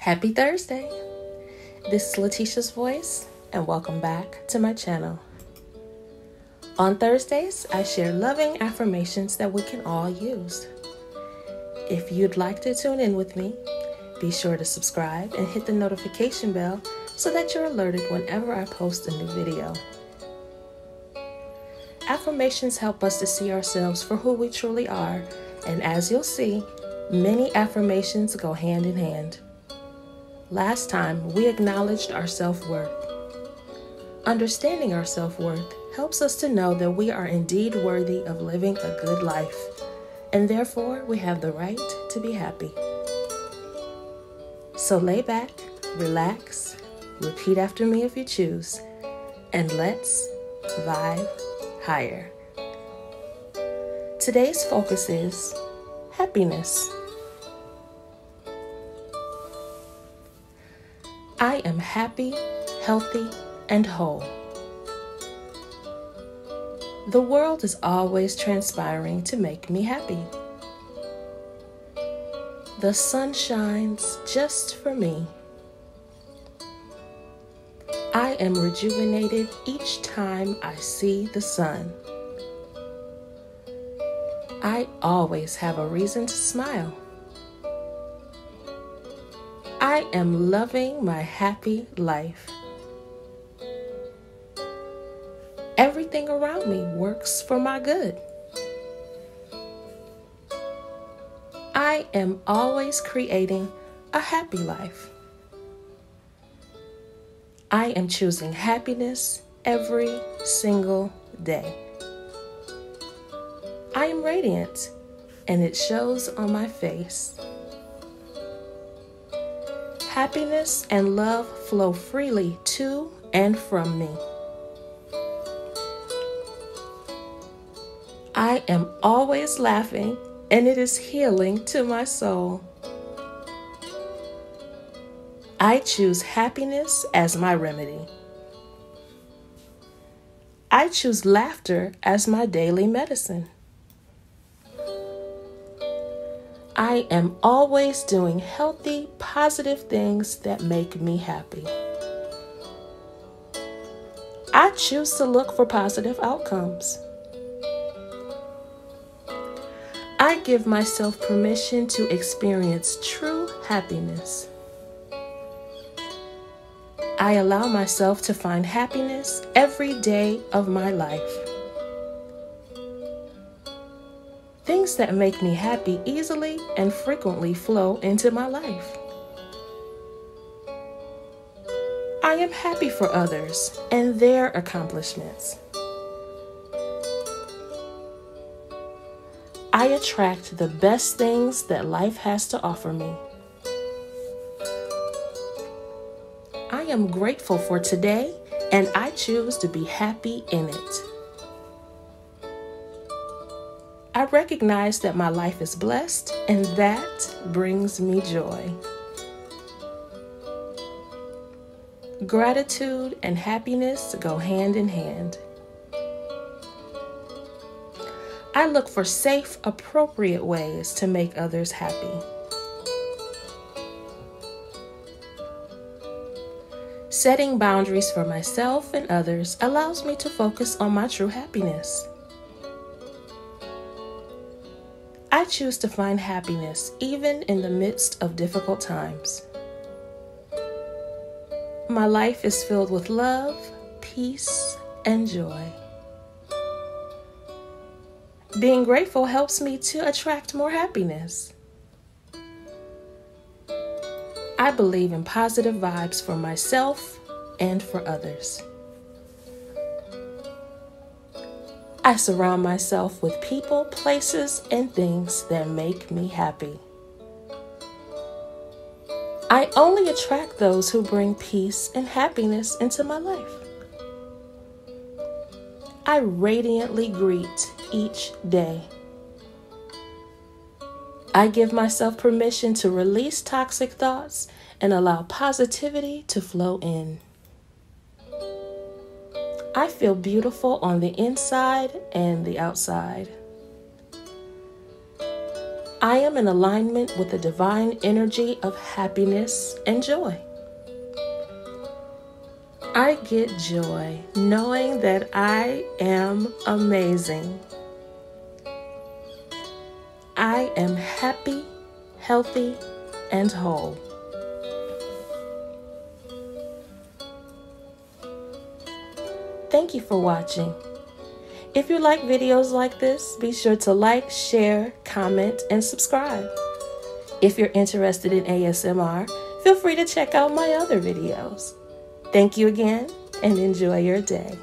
Happy Thursday! This is Latisha's voice, and welcome back to my channel. On Thursdays, I share loving affirmations that we can all use. If you'd like to tune in with me, be sure to subscribe and hit the notification bell so that you're alerted whenever I post a new video. Affirmations help us to see ourselves for who we truly are, and as you'll see, many affirmations go hand in hand. Last time, we acknowledged our self worth. Understanding our self worth helps us to know that we are indeed worthy of living a good life, and therefore we have the right to be happy. So lay back, relax, repeat after me if you choose, and let's vibe higher. Today's focus is happiness. I am happy, healthy, and whole. The world is always transpiring to make me happy. The sun shines just for me. I am rejuvenated each time I see the sun. I always have a reason to smile. I am loving my happy life. Everything around me works for my good. I am always creating a happy life. I am choosing happiness every single day. I am radiant, and it shows on my face. Happiness and love flow freely to and from me. I am always laughing, and it is healing to my soul. I choose happiness as my remedy. I choose laughter as my daily medicine. I am always doing healthy, positive things that make me happy. I choose to look for positive outcomes. I give myself permission to experience true happiness. I allow myself to find happiness every day of my life. Things that make me happy easily and frequently flow into my life. I am happy for others and their accomplishments. I attract the best things that life has to offer me. I am grateful for today and I choose to be happy in it. I recognize that my life is blessed and that brings me joy. Gratitude and happiness go hand in hand. I look for safe, appropriate ways to make others happy. Setting boundaries for myself and others allows me to focus on my true happiness. I choose to find happiness even in the midst of difficult times. My life is filled with love, peace, and joy. Being grateful helps me to attract more happiness. I believe in positive vibes for myself and for others. I surround myself with people, places, and things that make me happy. I only attract those who bring peace and happiness into my life. I radiantly greet each day. I give myself permission to release toxic thoughts and allow positivity to flow in. I feel beautiful on the inside and the outside. I am in alignment with the divine energy of happiness and joy. I get joy knowing that I am amazing. I am happy, healthy, and whole. Thank you for watching. If you like videos like this, be sure to like, share, comment, and subscribe. If you're interested in ASMR, feel free to check out my other videos. Thank you again and enjoy your day.